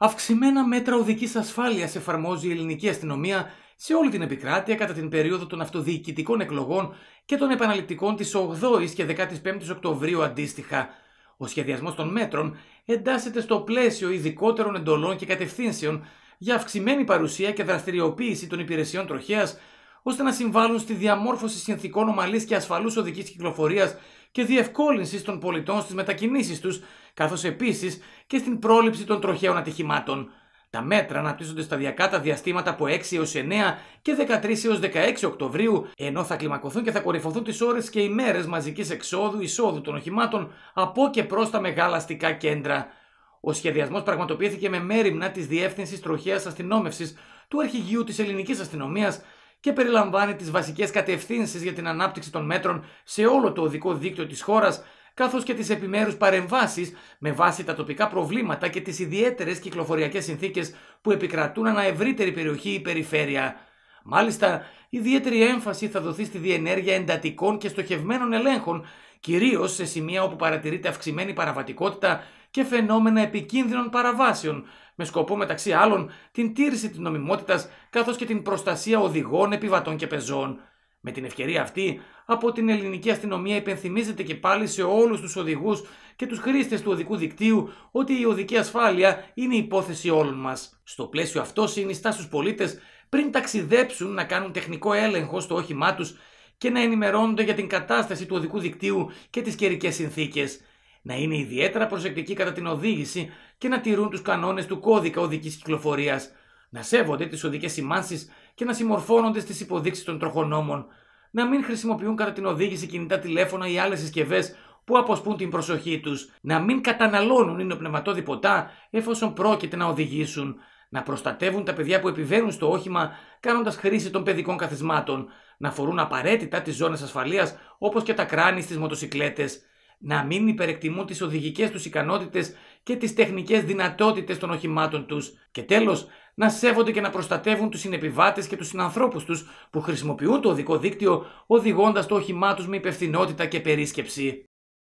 Αυξημένα μέτρα οδικής ασφάλειας εφαρμόζει η ελληνική αστυνομία σε όλη την επικράτεια κατά την περίοδο των αυτοδιοικητικών εκλογών και των επαναληπτικών της 8η και 15η Οκτωβρίου αντίστοιχα. Ο σχεδιασμός των μέτρων εντάσσεται στο πλαίσιο ειδικότερων εντολών και κατευθύνσεων για αυξημένη παρουσία και δραστηριοποίηση των υπηρεσιών τροχέας, ώστε να συμβάλλουν στη διαμόρφωση συνθηκών ομαλής και ασφαλούς οδικής κυκλοφορίας και διευκόλυνσης των πολιτών στις μετακινήσεις τους, καθώς επίσης και στην πρόληψη των τροχαίων ατυχημάτων. Τα μέτρα αναπτύσσονται σταδιακά τα διαστήματα από 6 έως 9 και 13 έως 16 Οκτωβρίου, ενώ θα κλιμακωθούν και θα κορυφωθούν τις ώρες και ημέρες μαζικής εξόδου-εισόδου των οχημάτων από και προς τα μεγάλα αστικά κέντρα. Ο σχεδιασμός πραγματοποιήθηκε με μέρημνα της Διεύθυνσης Τροχέας Αστυνόμευσης του Αρχηγείου της Ελληνικής Αστυνομίας και περιλαμβάνει τις βασικές κατευθύνσεις για την ανάπτυξη των μέτρων σε όλο το οδικό δίκτυο της χώρας, καθώς και τις επιμέρους παρεμβάσεις με βάση τα τοπικά προβλήματα και τις ιδιαίτερες κυκλοφοριακές συνθήκες που επικρατούν ανά ευρύτερη περιοχή ή περιφέρεια. Μάλιστα, ιδιαίτερη έμφαση θα δοθεί στη διενέργεια εντατικών και στοχευμένων ελέγχων, κυρίως σε σημεία όπου παρατηρείται αυξημένη παραβατικότητα και φαινόμενα επικίνδυνων παραβάσεων, με σκοπό μεταξύ άλλων την τήρηση της νομιμότητας καθώς και την προστασία οδηγών, επιβατών και πεζών. Με την ευκαιρία αυτή, από την ελληνική αστυνομία υπενθυμίζεται και πάλι σε όλους τους οδηγούς και τους χρήστες του οδικού δικτύου ότι η οδική ασφάλεια είναι υπόθεση όλων μας. Στο πλαίσιο αυτό συνιστά στους πολίτες πριν ταξιδέψουν να κάνουν τεχνικό έλεγχο στο όχημά τους και να ενημερώνονται για την κατάσταση του οδικού δικτύου και τις καιρικές συνθήκες να είναι ιδιαίτερα προσεκτικοί κατά την οδήγηση και να τηρούν τους κανόνες του κώδικα οδικής κυκλοφορίας, να σέβονται τις οδικές σημάνσεις και να συμμορφώνονται στις υποδείξεις των τροχονόμων, να μην χρησιμοποιούν κατά την οδήγηση κινητά τηλέφωνα ή άλλες συσκευές που αποσπούν την προσοχή τους, να μην καταναλώνουν υνοπνευματόδη ποτά εφόσον πρόκειται να οδηγήσουν, να προστατεύουν τα παιδιά που επιβαίνουν στο όχημα κάνοντας χρήση των παιδικών καθισμάτων, να φορούν απαραίτητα τις ζώνες ασφαλείας όπως και τα κράνη στις μοτοσυκλέτες, να μην υπερεκτιμούν τις οδηγικές τους ικανότητες και τις τεχνικές δυνατότητες των οχημάτων τους και τέλος να σέβονται και να προστατεύουν τους συνεπιβάτες και τους συνανθρώπους τους που χρησιμοποιούν το οδικό δίκτυο οδηγώντας το όχημά τους με υπευθυνότητα και περίσκεψη.